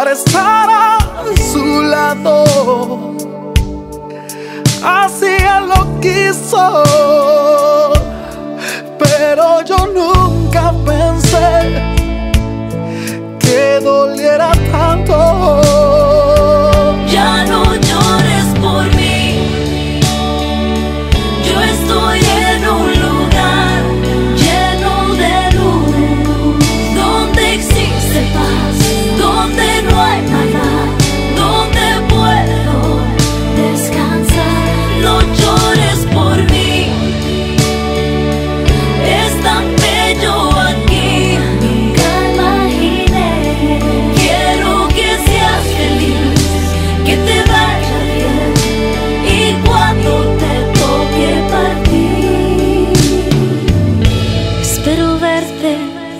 para estar a su lado. Así él lo quiso, pero yo nunca pensé que doliera tanto. Ya no llores por mí. Yo estoy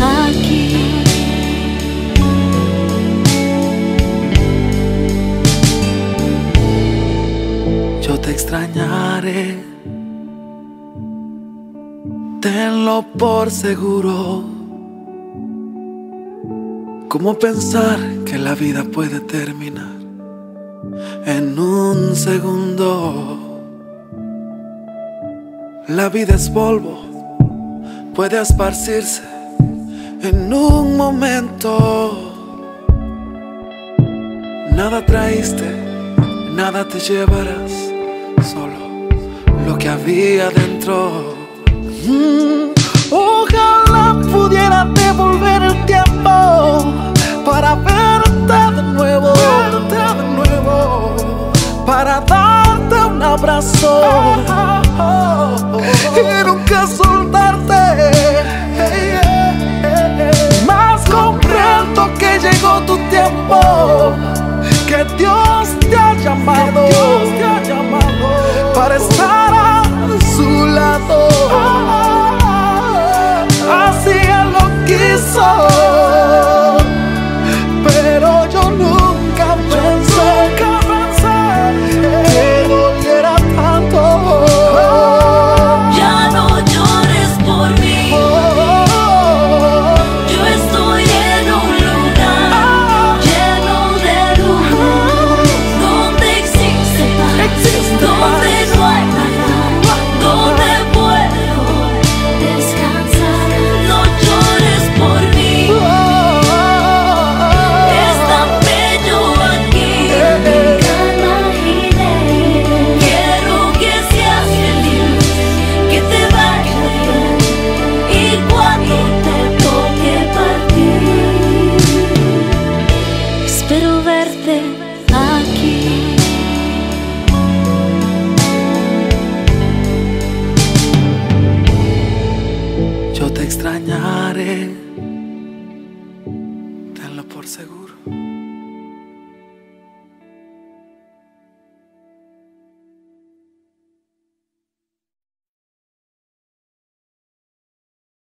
aquí. Yo te extrañaré, tenlo por seguro. ¿Cómo pensar que la vida puede terminar en un segundo? La vida es polvo, puede esparcirse en un momento. Nada traíste, nada te llevarás, solo lo que había dentro. Mm, ojalá pudiera devolver el tiempo para verte de nuevo, verte de nuevo, para darte un abrazo espero verte aquí. Yo te extrañaré.